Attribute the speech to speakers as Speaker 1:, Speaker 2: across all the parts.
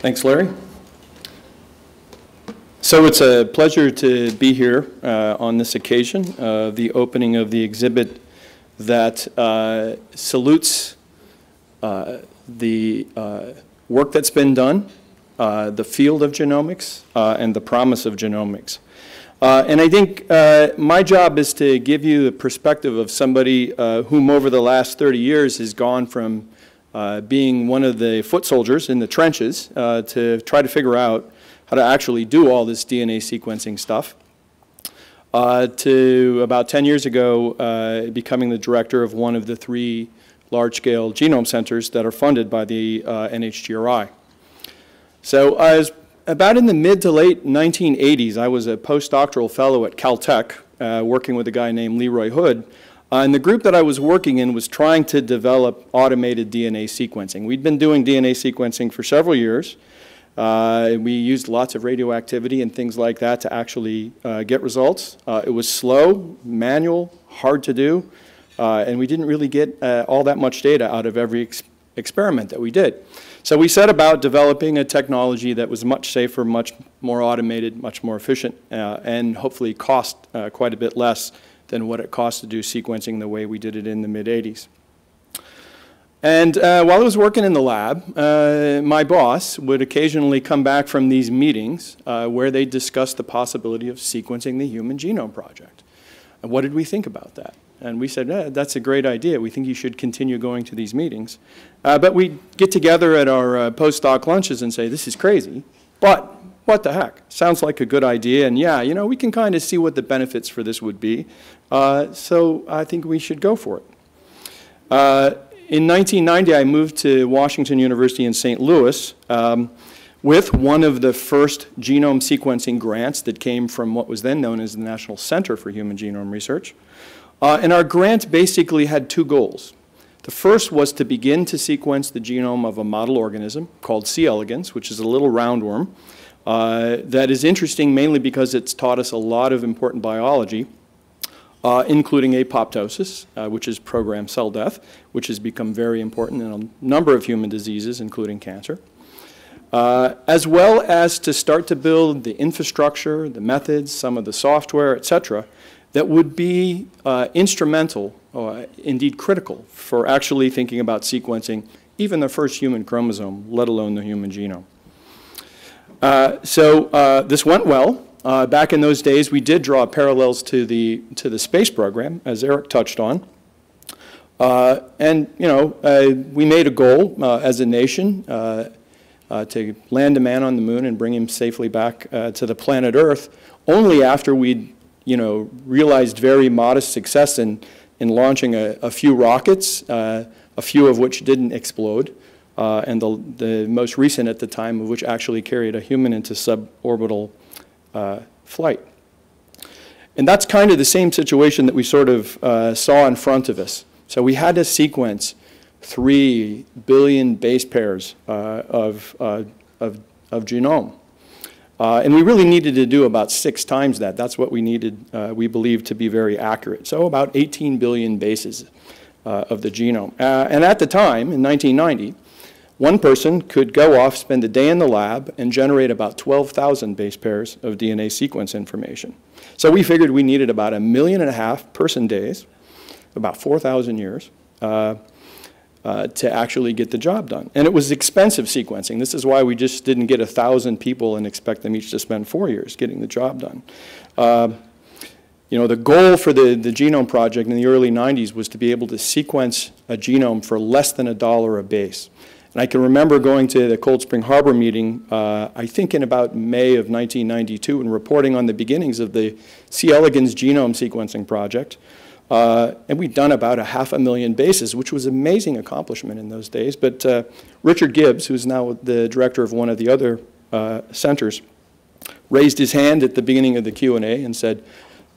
Speaker 1: Thanks, Larry. So it's a pleasure to be here uh, on this occasion, uh, the opening of the exhibit that uh, salutes uh, the uh, work that's been done, uh, the field of genomics, and the promise of genomics. and I think my job is to give you the perspective of somebody whom over the last 30 years has gone from being one of the foot soldiers in the trenches to try to figure out how to actually do all this DNA sequencing stuff. Uh, to about 10 years ago uh, becoming the director of one of the three large-scale genome centers that are funded by the uh, NHGRI. So I was about in the mid to late 1980s, I was a postdoctoral fellow at Caltech, uh, working with a guy named Leroy Hood. Uh, and the group that I was working in was trying to develop automated DNA sequencing. We'd been doing DNA sequencing for several years. Uh, we used lots of radioactivity and things like that to actually uh, get results. Uh, it was slow, manual, hard to do, uh, and we didn't really get uh, all that much data out of every ex experiment that we did. So we set about developing a technology that was much safer, much more automated, much more efficient, and hopefully cost quite a bit less than what it cost to do sequencing the way we did it in the mid-80s. And uh, while I was working in the lab, uh, my boss would occasionally come back from these meetings uh, where they discussed the possibility of sequencing the Human Genome Project. And what did we think about that? And we said, eh, that's a great idea. We think you should continue going to these meetings. Uh, but we get together at our uh, postdoc lunches and say, this is crazy, but what the heck? Sounds like a good idea. And yeah, you know, we can kind of see what the benefits for this would be. Uh, so I think we should go for it. In 1990, I moved to Washington University in St. Louis um, with one of the first genome sequencing grants that came from what was then known as the National Center for Human Genome Research. Uh, and our grant basically had two goals. The first was to begin to sequence the genome of a model organism called C. elegans, which is a little roundworm uh, that is interesting mainly because it's taught us a lot of important biology uh, including apoptosis, uh, which is programmed cell death, which has become very important in a number of human diseases, including cancer, uh, as well as to start to build the infrastructure, the methods, some of the software, et cetera, that would be uh, instrumental, or indeed critical, for actually thinking about sequencing even the first human chromosome, let alone the human genome. Uh, so uh, this went well. Uh, back in those days, we did draw parallels to the, to the space program, as Eric touched on. Uh, and, you know, uh, we made a goal uh, as a nation to land a man on the moon and bring him safely back to the planet Earth only after we'd, you know, realized very modest success in, in launching a, a few rockets, a few of which didn't explode. And the, the most recent at the time of which actually carried a human into suborbital uh, flight. And that's kind of the same situation that we sort of uh, saw in front of us. So we had to sequence three billion base pairs uh, of, uh, of, of, genome. Uh, and we really needed to do about six times that. That's what we needed, uh, we believe, to be very accurate. So about 18 billion bases of the genome. and at the time, in 1990, one person could go off, spend a day in the lab, and generate about 12,000 base pairs of DNA sequence information. So we figured we needed about a million and a half person days, about 4,000 years, uh, uh, to actually get the job done. And it was expensive sequencing. This is why we just didn't get a 1,000 people and expect them each to spend four years getting the job done. Uh, you know, the goal for the, the genome project in the early 90s was to be able to sequence a genome for less than a dollar a base. And I can remember going to the Cold Spring Harbor meeting, uh, I think in about May of 1992, and reporting on the beginnings of the C. elegans genome sequencing project. Uh, and we'd done about a half a million bases, which was an amazing accomplishment in those days. But uh, Richard Gibbs, who's now the director of one of the other uh, centers, raised his hand at the beginning of the Q&A and said,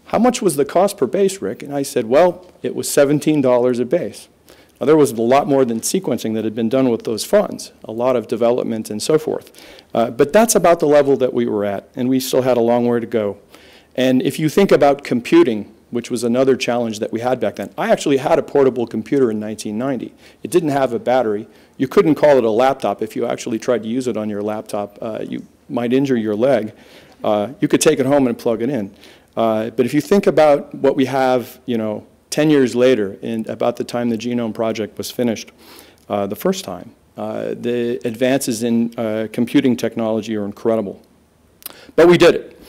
Speaker 1: how much was the cost per base, Rick? And I said, well, it was $17 a base. Now, there was a lot more than sequencing that had been done with those funds, a lot of development and so forth. Uh, but that's about the level that we were at, and we still had a long way to go. And if you think about computing which was another challenge that we had back then. I actually had a portable computer in 1990. It didn't have a battery. You couldn't call it a laptop. If you actually tried to use it on your laptop, uh, you might injure your leg. Uh, you could take it home and plug it in. Uh, but if you think about what we have, you know, 10 years later, in about the time the Genome Project was finished uh, the first time, uh, the advances in uh, computing technology are incredible. But we did it.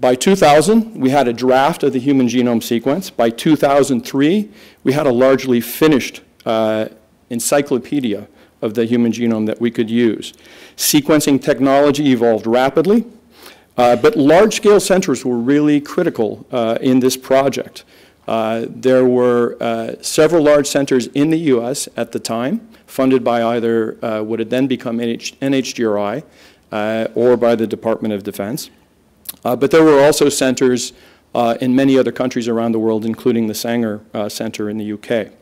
Speaker 1: By 2000, we had a draft of the human genome sequence. By 2003, we had a largely finished uh, encyclopedia of the human genome that we could use. Sequencing technology evolved rapidly, uh, but large-scale centers were really critical uh, in this project. Uh, there were uh, several large centers in the U.S. at the time, funded by either uh, what had then become NH NHGRI uh, or by the Department of Defense. but there were also centers in many other countries around the world, including the Sanger Center in the UK.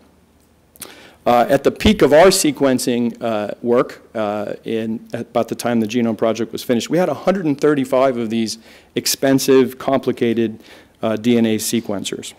Speaker 1: Uh, at the peak of our sequencing uh, work, uh, in about the time the Genome Project was finished, we had 135 of these expensive, complicated uh, DNA sequencers.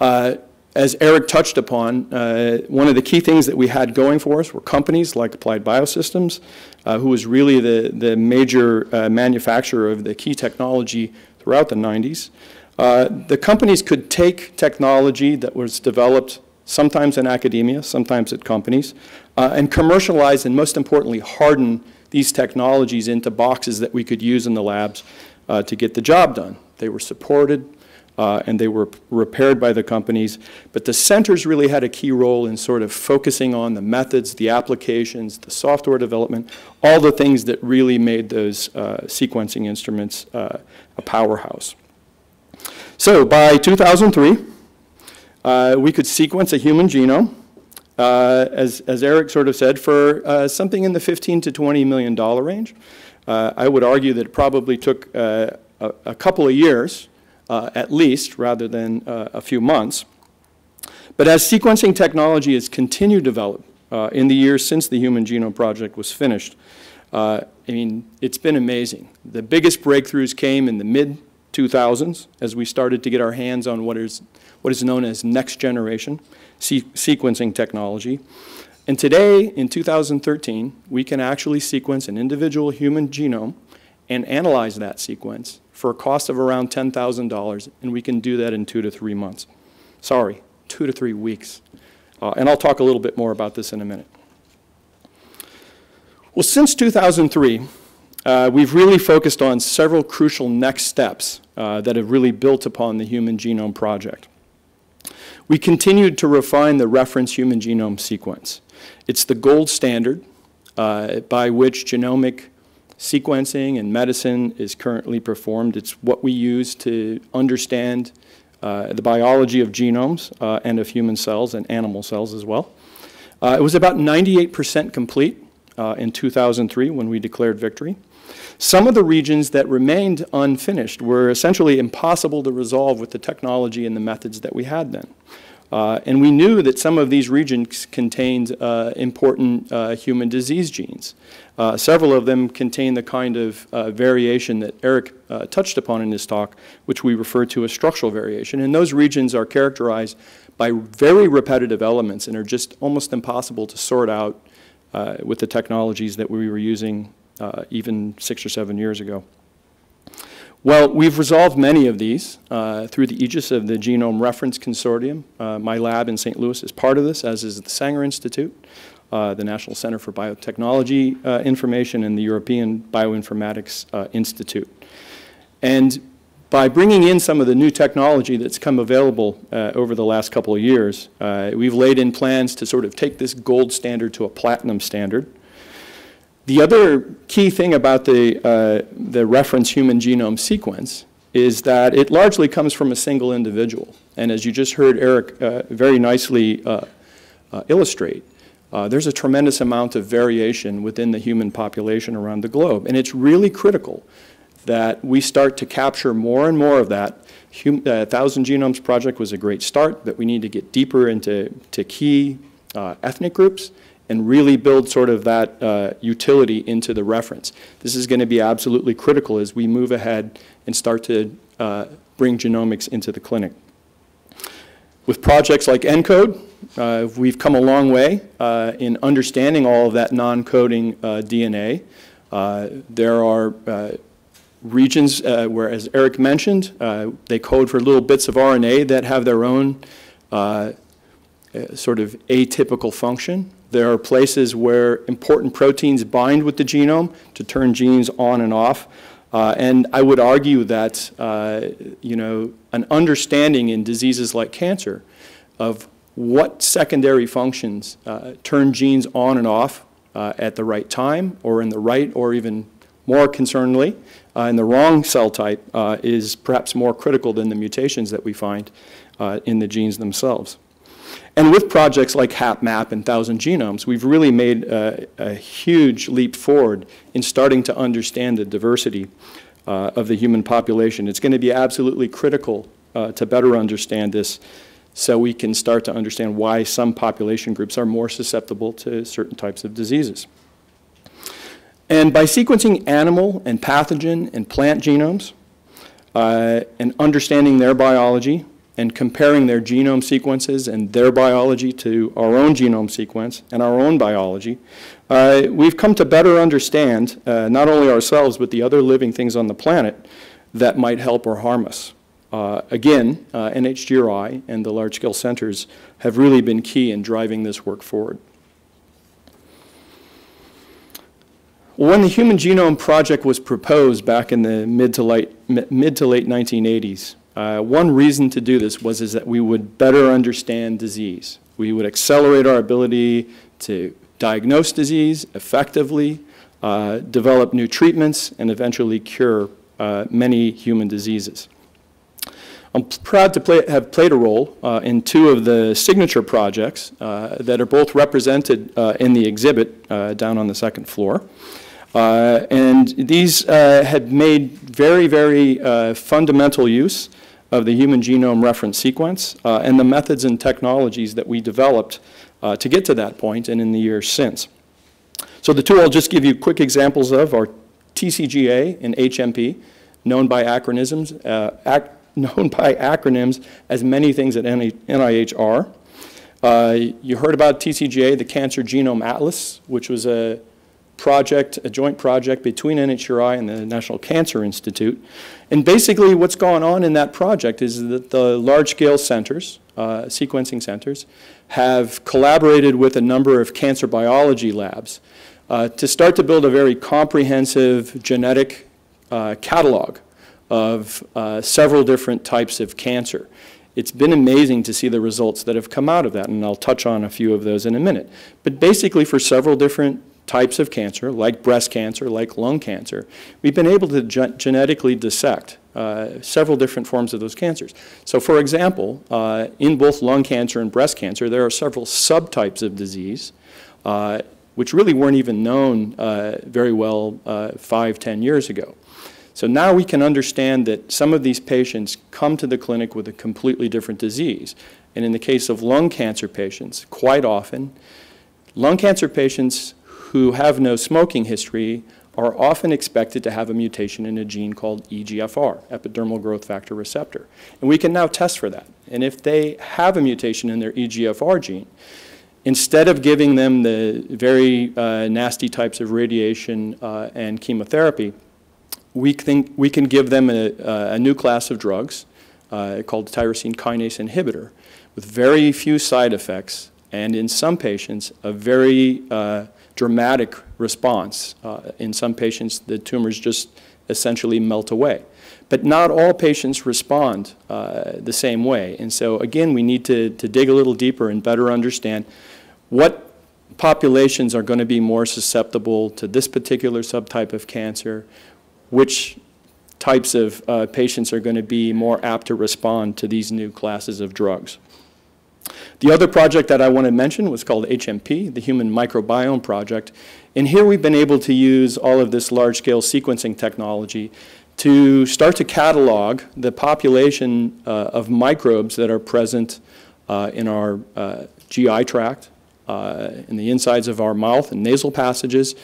Speaker 1: Uh, as Eric touched upon, uh, one of the key things that we had going for us were companies like Applied Biosystems, who was really the, the major manufacturer of the key technology throughout the 90s. the companies could take technology that was developed sometimes in academia, sometimes at companies, uh, and commercialize and most importantly harden these technologies into boxes that we could use in the labs uh, to get the job done. They were supported uh, and they were repaired by the companies, but the centers really had a key role in sort of focusing on the methods, the applications, the software development, all the things that really made those uh, sequencing instruments uh, a powerhouse. So by 2003, uh, we could sequence a human genome, uh, as, as Eric sort of said, for uh, something in the 15 to 20 million dollar range. I would argue that it probably took a, a, couple of years, uh, at least, rather than uh, a few months. But as sequencing technology has continued to develop uh, in the years since the Human Genome Project was finished, uh, I mean, it's been amazing. The biggest breakthroughs came in the mid 2000s as we started to get our hands on what is what is known as next generation se sequencing technology. And today, in 2013, we can actually sequence an individual human genome and analyze that sequence for a cost of around $10,000, and we can do that in two to three months. Sorry, two to three weeks. Uh, and I'll talk a little bit more about this in a minute. Well, since 2003, uh, we've really focused on several crucial next steps uh, that have really built upon the Human Genome Project. We continued to refine the reference human genome sequence. It's the gold standard uh, by which genomic sequencing and medicine is currently performed. It's what we use to understand uh, the biology of genomes uh, and of human cells and animal cells as well. Uh, it was about 98% complete uh, in 2003 when we declared victory. Some of the regions that remained unfinished were essentially impossible to resolve with the technology and the methods that we had then. Uh, and we knew that some of these regions contained uh, important uh, human disease genes. Uh, several of them contain the kind of uh, variation that Eric uh, touched upon in his talk, which we refer to as structural variation. And those regions are characterized by very repetitive elements and are just almost impossible to sort out with the technologies that we were using even six or seven years ago. Well, we've resolved many of these uh, through the aegis of the Genome Reference Consortium. Uh, my lab in St. Louis is part of this, as is the Sanger Institute, uh, the National Center for Biotechnology uh, Information, and the European Bioinformatics uh, Institute. And by bringing in some of the new technology that's come available uh, over the last couple of years, we've laid in plans to sort of take this gold standard to a platinum standard. The other key thing about the, uh, the reference human genome sequence is that it largely comes from a single individual. And as you just heard Eric uh, very nicely uh, uh illustrate, uh, there's a tremendous amount of variation within the human population around the globe. And it's really critical that we start to capture more and more of that. Hum uh, Thousand Genomes Project was a great start, but we need to get deeper into to key ethnic groups and really build sort of that uh, utility into the reference. This is going to be absolutely critical as we move ahead and start to uh, bring genomics into the clinic. With projects like ENCODE, uh, we've come a long way uh, in understanding all of that non-coding uh, DNA. Uh, there are regions where, as Eric mentioned, they code for little bits of RNA that have their own sort of atypical function. There are places where important proteins bind with the genome to turn genes on and off. Uh, and I would argue that, uh, you know, an understanding in diseases like cancer of what secondary functions uh, turn genes on and off uh, at the right time or in the right or even more concerningly uh, in the wrong cell type uh, is perhaps more critical than the mutations that we find in the genes themselves. And with projects like HapMap and Thousand Genomes, we've really made a, a huge leap forward in starting to understand the diversity uh, of the human population. It's going to be absolutely critical uh, to better understand this so we can start to understand why some population groups are more susceptible to certain types of diseases. And by sequencing animal and pathogen and plant genomes uh, and understanding their biology, and comparing their genome sequences and their biology to our own genome sequence and our own biology, uh, we've come to better understand uh, not only ourselves but the other living things on the planet that might help or harm us. Uh, again, uh, NHGRI and the large-scale centers have really been key in driving this work forward. When the Human Genome Project was proposed back in the mid to late, mid to late 1980s, uh, one reason to do this was is that we would better understand disease. We would accelerate our ability to diagnose disease effectively, uh, develop new treatments, and eventually cure uh, many human diseases. I'm proud to play, have played a role uh, in two of the signature projects uh, that are both represented uh, in the exhibit down on the second floor. and these had made very, very fundamental use of the human genome reference sequence uh, and the methods and technologies that we developed uh, to get to that point and in the years since. So the two I'll just give you quick examples of are TCGA and HMP, known by acronyms, uh, ac known by acronyms as many things at NIH are. Uh, you heard about TCGA, the Cancer Genome Atlas, which was a project, a joint project between NHGRI and the National Cancer Institute. And basically what's going on in that project is that the large-scale centers, uh, sequencing centers, have collaborated with a number of cancer biology labs uh, to start to build a very comprehensive genetic uh, catalog of uh, several different types of cancer. It's been amazing to see the results that have come out of that, and I'll touch on a few of those in a minute. But basically for several different types of cancer, like breast cancer, like lung cancer, we've been able to ge genetically dissect uh, several different forms of those cancers. So for example, uh, in both lung cancer and breast cancer, there are several subtypes of disease uh, which really weren't even known uh, very well uh, five, ten years ago. So now we can understand that some of these patients come to the clinic with a completely different disease. And in the case of lung cancer patients, quite often, lung cancer patients who have no smoking history are often expected to have a mutation in a gene called EGFR, epidermal growth factor receptor. And we can now test for that. And if they have a mutation in their EGFR gene, instead of giving them the very uh, nasty types of radiation uh, and chemotherapy, we, think, we can give them a, a new class of drugs uh, called tyrosine kinase inhibitor with very few side effects and in some patients a very uh, dramatic response. Uh, in some patients, the tumors just essentially melt away. But not all patients respond uh, the same way. And so again, we need to, to dig a little deeper and better understand what populations are going to be more susceptible to this particular subtype of cancer, which types of uh, patients are going to be more apt to respond to these new classes of drugs. The other project that I want to mention was called HMP, the Human Microbiome Project. And here we've been able to use all of this large-scale sequencing technology to start to catalog the population uh, of microbes that are present uh, in our uh, GI tract, uh, in the insides of our mouth and nasal passages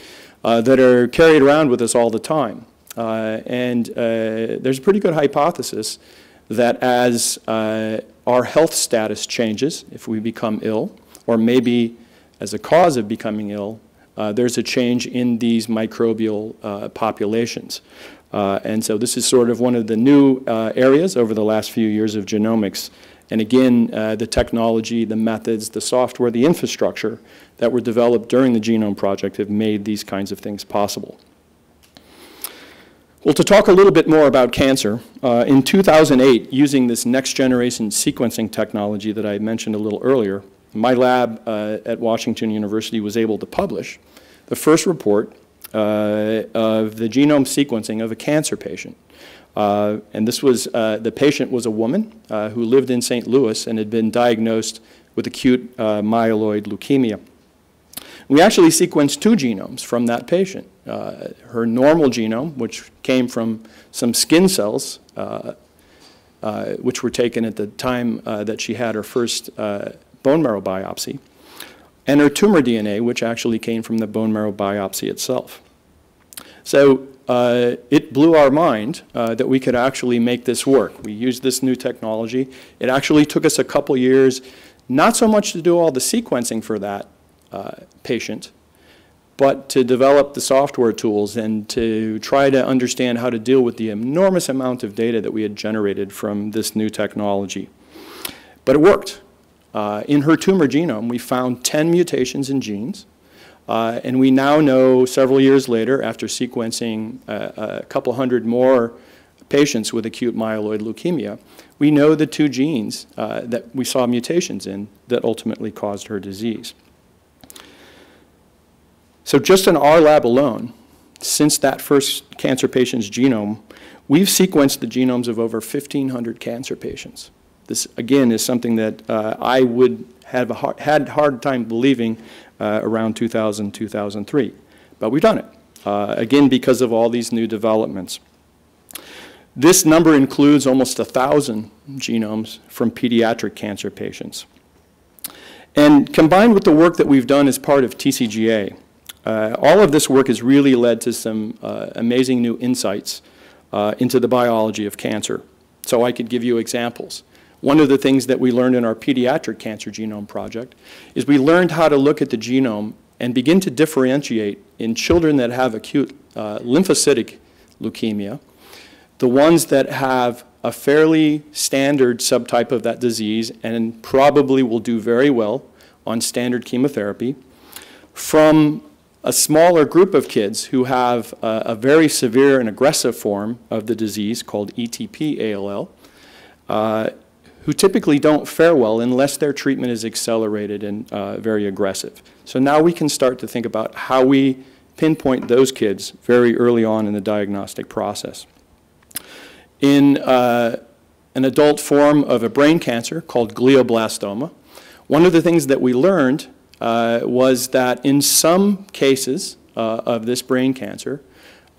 Speaker 1: uh, that are carried around with us all the time. Uh, and there's a pretty good hypothesis that as our health status changes, if we become ill, or maybe as a cause of becoming ill, uh, there's a change in these microbial uh, populations. Uh, and so this is sort of one of the new uh, areas over the last few years of genomics. And again, uh, the technology, the methods, the software, the infrastructure that were developed during the Genome Project have made these kinds of things possible. Well, to talk a little bit more about cancer, uh, in 2008, using this next generation sequencing technology that I mentioned a little earlier, my lab uh, at Washington University was able to publish the first report uh, of the genome sequencing of a cancer patient. Uh, and this was, uh, the patient was a woman uh, who lived in St. Louis and had been diagnosed with acute myeloid leukemia. We actually sequenced two genomes from that patient. Uh, her normal genome, which came from some skin cells, uh, uh, which were taken at the time uh, that she had her first uh, bone marrow biopsy, and her tumor DNA, which actually came from the bone marrow biopsy itself. So uh, it blew our mind uh, that we could actually make this work. We used this new technology. It actually took us a couple years, not so much to do all the sequencing for that patient, but to develop the software tools and to try to understand how to deal with the enormous amount of data that we had generated from this new technology. But it worked. Uh, in her tumor genome, we found 10 mutations in genes, uh, and we now know several years later, after sequencing uh, a couple hundred more patients with acute myeloid leukemia, we know the two genes uh, that we saw mutations in that ultimately caused her disease. So just in our lab alone, since that first cancer patient's genome, we've sequenced the genomes of over 1,500 cancer patients. This, again, is something that uh, I would have a hard, had hard time believing uh, around 2000, 2003. But we've done it, uh, again, because of all these new developments. This number includes almost 1,000 genomes from pediatric cancer patients. And combined with the work that we've done as part of TCGA, uh, all of this work has really led to some uh, amazing new insights uh, into the biology of cancer. So I could give you examples. One of the things that we learned in our pediatric cancer genome project is we learned how to look at the genome and begin to differentiate in children that have acute uh, lymphocytic leukemia, the ones that have a fairly standard subtype of that disease and probably will do very well on standard chemotherapy, from a smaller group of kids who have a, a very severe and aggressive form of the disease called ETP ALL, uh, who typically don't fare well unless their treatment is accelerated and uh, very aggressive. So now we can start to think about how we pinpoint those kids very early on in the diagnostic process. In uh, an adult form of a brain cancer called glioblastoma, one of the things that we learned uh, was that in some cases uh, of this brain cancer,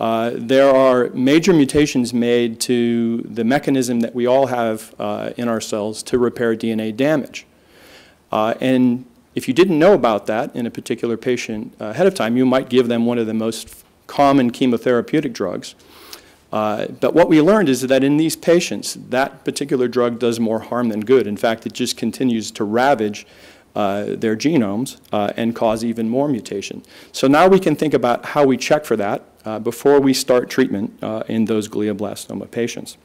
Speaker 1: uh, there are major mutations made to the mechanism that we all have uh, in our cells to repair DNA damage. Uh, and if you didn't know about that in a particular patient ahead of time, you might give them one of the most common chemotherapeutic drugs. Uh, but what we learned is that in these patients, that particular drug does more harm than good. In fact, it just continues to ravage uh, their genomes uh, and cause even more mutation. So now we can think about how we check for that uh, before we start treatment uh, in those glioblastoma patients.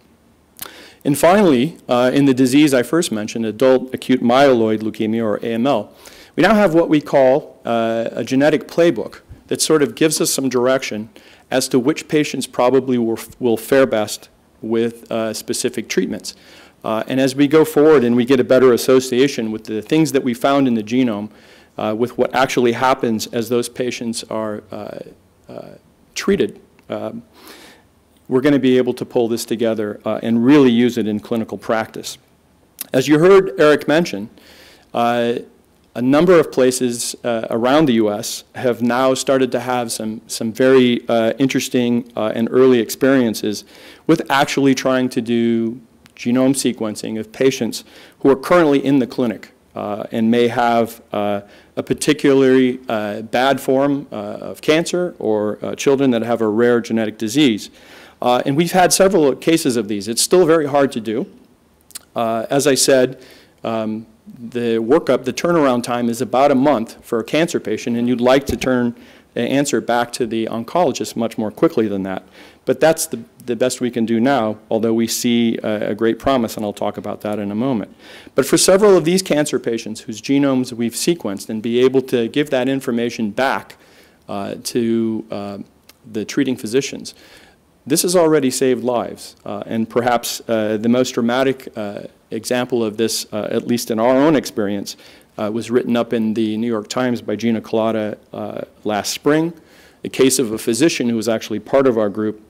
Speaker 1: And finally, uh, in the disease I first mentioned, adult acute myeloid leukemia or AML, we now have what we call a genetic playbook that sort of gives us some direction as to which patients probably will, will fare best with specific treatments. Uh, and as we go forward and we get a better association with the things that we found in the genome uh, with what actually happens as those patients are uh, uh treated, um, we're going to be able to pull this together uh, and really use it in clinical practice. As you heard Eric mention, uh, a number of places around the U.S. have now started to have some, some very interesting and early experiences with actually trying to do genome sequencing of patients who are currently in the clinic uh, and may have uh, a particularly uh, bad form uh, of cancer or uh, children that have a rare genetic disease. Uh, and we've had several cases of these. It's still very hard to do. As I said, um, the workup, the turnaround time is about a month for a cancer patient, and you'd like to turn answer back to the oncologist much more quickly than that. But that's the, the best we can do now, although we see a, a great promise, and I'll talk about that in a moment. But for several of these cancer patients whose genomes we've sequenced and be able to give that information back uh, to uh, the treating physicians, this has already saved lives. Uh, and perhaps uh, the most dramatic uh, example of this, uh, at least in our own experience, uh, was written up in the New York Times by Gina Kolata uh, last spring. A case of a physician who was actually part of our group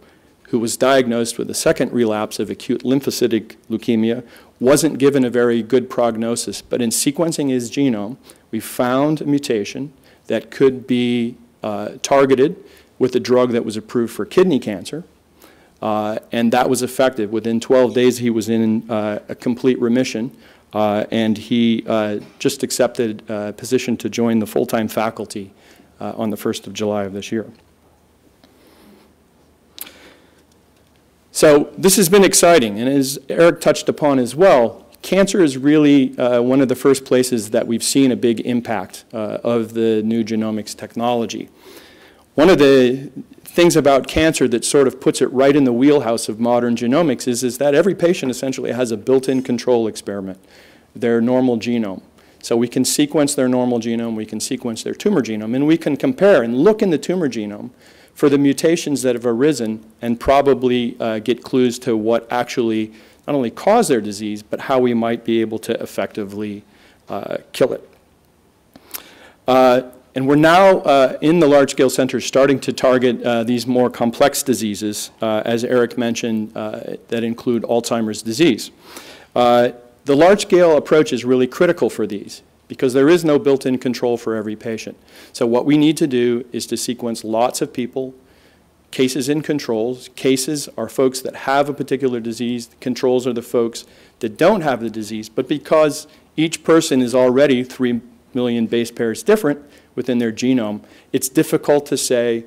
Speaker 1: who was diagnosed with a second relapse of acute lymphocytic leukemia, wasn't given a very good prognosis, but in sequencing his genome, we found a mutation that could be uh, targeted with a drug that was approved for kidney cancer, uh, and that was effective. Within 12 days, he was in uh, a complete remission, and he uh, just accepted a position to join the full-time faculty uh, on the 1st of July of this year. So this has been exciting, and as Eric touched upon as well, cancer is really uh, one of the first places that we've seen a big impact of the new genomics technology. One of the things about cancer that sort of puts it right in the wheelhouse of modern genomics is, is that every patient essentially has a built-in control experiment, their normal genome. So we can sequence their normal genome, we can sequence their tumor genome, and we can compare and look in the tumor genome for the mutations that have arisen and probably uh, get clues to what actually not only caused their disease, but how we might be able to effectively uh, kill it. Uh, and we're now uh, in the large-scale centers starting to target uh, these more complex diseases, uh, as Eric mentioned, uh, that include Alzheimer's disease. Uh, the large-scale approach is really critical for these because there is no built-in control for every patient. So what we need to do is to sequence lots of people, cases and controls. Cases are folks that have a particular disease. Controls are the folks that don't have the disease. But because each person is already 3 million base pairs different, within their genome, it's difficult to say,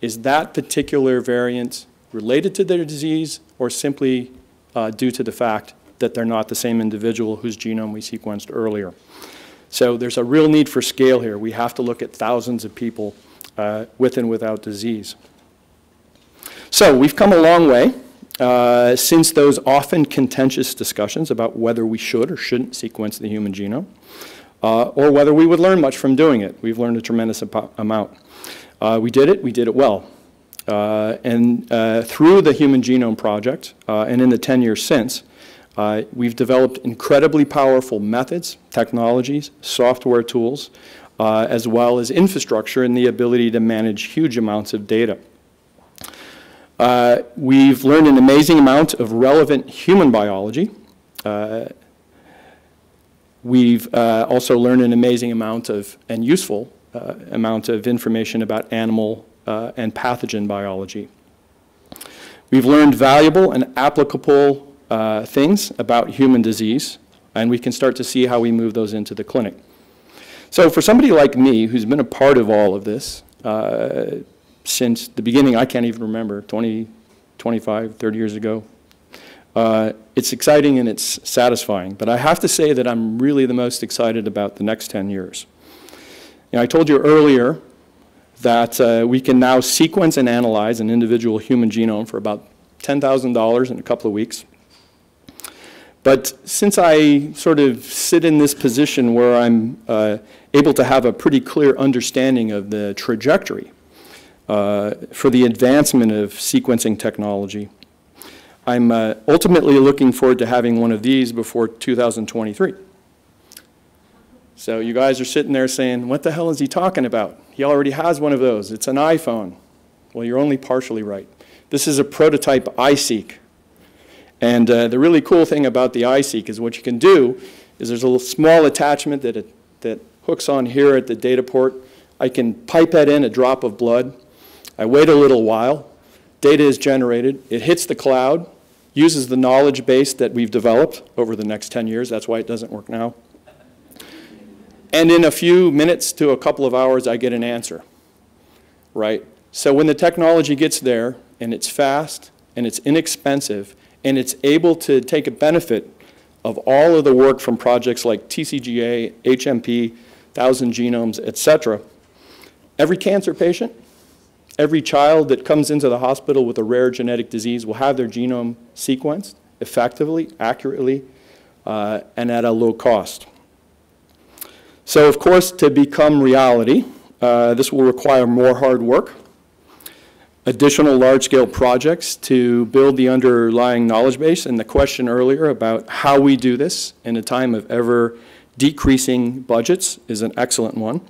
Speaker 1: is that particular variant related to their disease or simply uh, due to the fact that they're not the same individual whose genome we sequenced earlier. So there's a real need for scale here. We have to look at thousands of people uh, with and without disease. So we've come a long way uh, since those often contentious discussions about whether we should or shouldn't sequence the human genome uh, or whether we would learn much from doing it. We've learned a tremendous amount. Uh, we did it, we did it well. Uh, and uh, through the Human Genome Project, uh, and in the 10 years since, uh, we've developed incredibly powerful methods, technologies, software tools, as well as infrastructure and the ability to manage huge amounts of data. we've learned an amazing amount of relevant human biology, We've uh, also learned an amazing amount of, and useful uh, amount of information about animal uh, and pathogen biology. We've learned valuable and applicable uh, things about human disease, and we can start to see how we move those into the clinic. So for somebody like me, who's been a part of all of this uh, since the beginning, I can't even remember, 20, 25, 30 years ago, uh, it's exciting and it's satisfying, but I have to say that I'm really the most excited about the next 10 years. You know, I told you earlier that uh, we can now sequence and analyze an individual human genome for about $10,000 in a couple of weeks. But since I sort of sit in this position where I'm uh, able to have a pretty clear understanding of the trajectory uh, for the advancement of sequencing technology, I'm uh, ultimately looking forward to having one of these before 2023. So you guys are sitting there saying, what the hell is he talking about? He already has one of those. It's an iPhone. Well, you're only partially right. This is a prototype iSeq. And uh, the really cool thing about the iSeq is what you can do is there's a little small attachment that, it, that hooks on here at the data port. I can pipette in a drop of blood. I wait a little while. Data is generated. It hits the cloud uses the knowledge base that we've developed over the next 10 years. That's why it doesn't work now. And in a few minutes to a couple of hours, I get an answer, right? So when the technology gets there and it's fast and it's inexpensive and it's able to take a benefit of all of the work from projects like TCGA, HMP, Thousand Genomes, et cetera, every cancer patient, every child that comes into the hospital with a rare genetic disease will have their genome sequenced effectively, accurately, uh, and at a low cost. So of course, to become reality, uh, this will require more hard work, additional large-scale projects to build the underlying knowledge base, and the question earlier about how we do this in a time of ever decreasing budgets is an excellent one.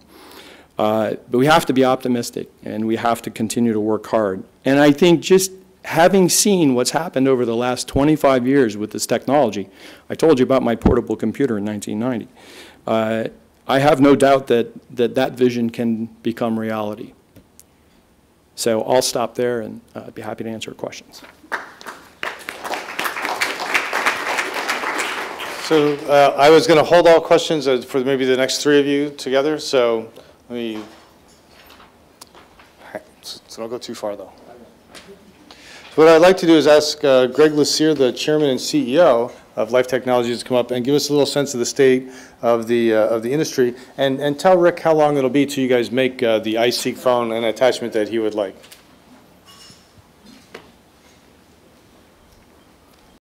Speaker 1: Uh, But we have to be optimistic, and we have to continue to work hard. And I think just having seen what's happened over the last 25 years with this technology, I told you about my portable computer in 1990, uh, I have no doubt that that, that vision can become reality. So I'll stop there, and uh, be happy to answer questions.
Speaker 2: So uh, I was going to hold all questions uh, for maybe the next three of you together, so let me, so don't go too far, though. So What I'd like to do is ask uh, Greg Lucier, the chairman and CEO of Life Technologies, to come up and give us a little sense of the state of the, uh, of the industry, and, and tell Rick how long it'll be till you guys make uh, the iSeq phone an attachment that he would like.